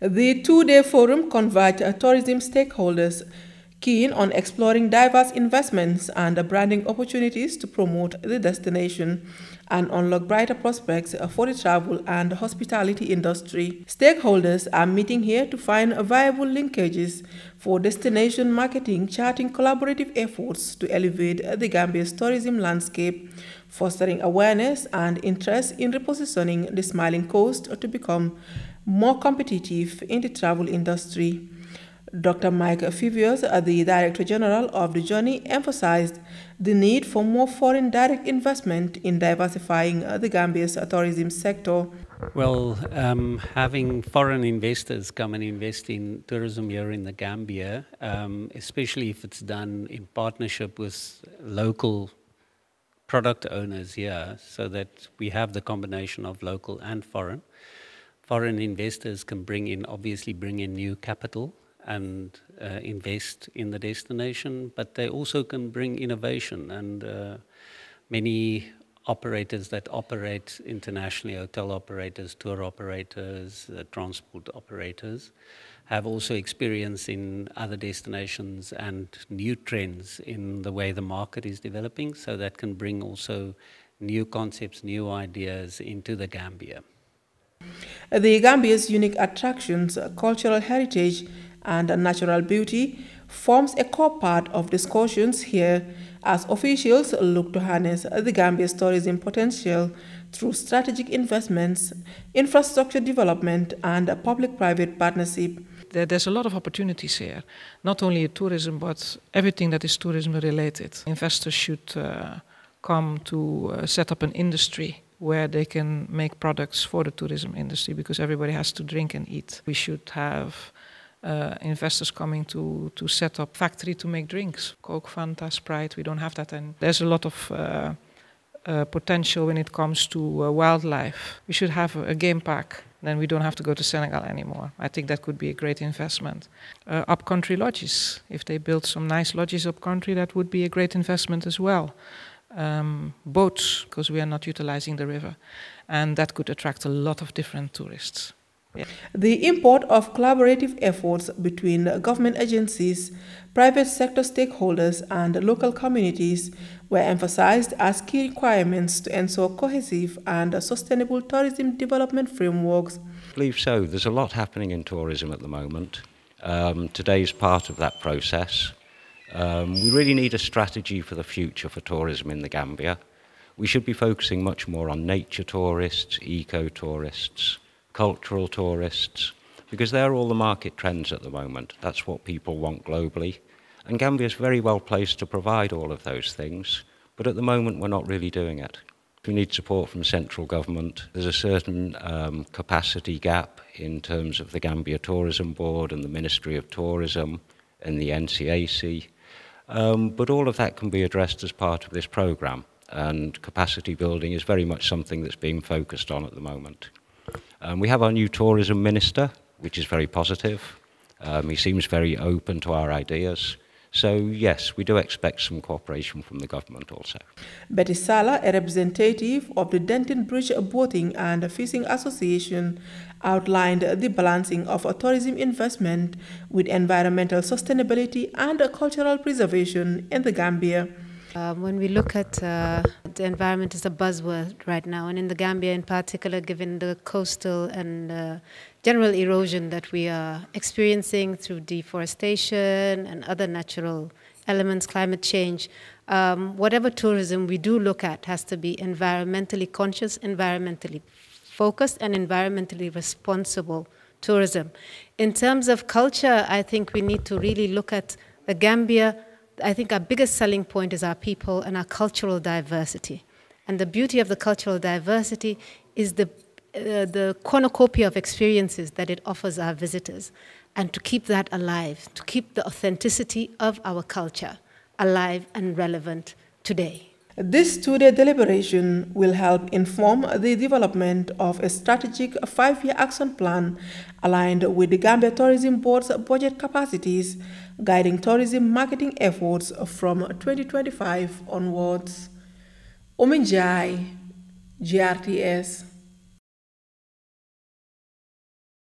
The two-day forum converged uh, tourism stakeholders keen on exploring diverse investments and branding opportunities to promote the destination and unlock brighter prospects for the travel and hospitality industry. Stakeholders are meeting here to find viable linkages for destination marketing, charting collaborative efforts to elevate the Gambia's tourism landscape, fostering awareness and interest in repositioning the Smiling Coast to become more competitive in the travel industry. Dr. Mike Fivios, the Director General of the Journey, emphasized the need for more foreign direct investment in diversifying the Gambia's tourism sector. Well, um, having foreign investors come and invest in tourism here in the Gambia, um, especially if it's done in partnership with local product owners here, so that we have the combination of local and foreign. Foreign investors can bring in, obviously, bring in new capital and uh, invest in the destination, but they also can bring innovation. And uh, many operators that operate internationally, hotel operators, tour operators, uh, transport operators, have also experience in other destinations and new trends in the way the market is developing, so that can bring also new concepts, new ideas into the Gambia. The Gambia's unique attractions, cultural heritage, and natural beauty forms a core part of discussions here as officials look to harness the Gambia's tourism potential through strategic investments, infrastructure development, and a public-private partnership. There's a lot of opportunities here, not only tourism, but everything that is tourism related. Investors should uh, come to uh, set up an industry where they can make products for the tourism industry because everybody has to drink and eat. We should have uh, investors coming to, to set up factory to make drinks. Coke, Fanta, Sprite, we don't have that. And there's a lot of uh, uh, potential when it comes to uh, wildlife. We should have a, game park. Then we don't have to go to Senegal anymore. I think that could be a great investment. Uh, upcountry lodges. If they build some nice lodges upcountry, that would be a great investment as well. Um, boats, because we are not utilizing the river. And that could attract a lot of different tourists. The import of collaborative efforts between government agencies, private sector stakeholders, and local communities were emphasized as key requirements to ensure cohesive and sustainable tourism development frameworks. I believe so. There's a lot happening in tourism at the moment. Um, today is part of that process. Um, we really need a strategy for the future for tourism in the Gambia. We should be focusing much more on nature tourists, eco tourists, cultural tourists, because they're all the market trends at the moment. That's what people want globally. And Gambia is very well placed to provide all of those things, but at the moment we're not really doing it. We need support from central government. There's a certain um, capacity gap in terms of the Gambia Tourism Board and the Ministry of Tourism and the NCAC. Um, but all of that can be addressed as part of this programme, and capacity building is very much something that's being focused on at the moment. Um, we have our new tourism minister, which is very positive. Um, he seems very open to our ideas. So, yes, we do expect some cooperation from the government also. Betty Sala, a representative of the Denton Bridge Boating and Fishing Association, outlined the balancing of tourism investment with environmental sustainability and cultural preservation in the Gambia. Uh, when we look at uh, the environment is a buzzword right now, and in the Gambia in particular, given the coastal and uh, general erosion that we are experiencing through deforestation and other natural elements, climate change, um, whatever tourism we do look at has to be environmentally conscious, environmentally focused, and environmentally responsible tourism. In terms of culture, I think we need to really look at the Gambia I think our biggest selling point is our people and our cultural diversity. And the beauty of the cultural diversity is the, uh, the cornucopia of experiences that it offers our visitors. And to keep that alive, to keep the authenticity of our culture alive and relevant today. This two-day deliberation will help inform the development of a strategic five-year action plan aligned with the Gambia Tourism Board's budget capacities, guiding tourism marketing efforts from 2025 onwards. Oumie Njie, GRTS.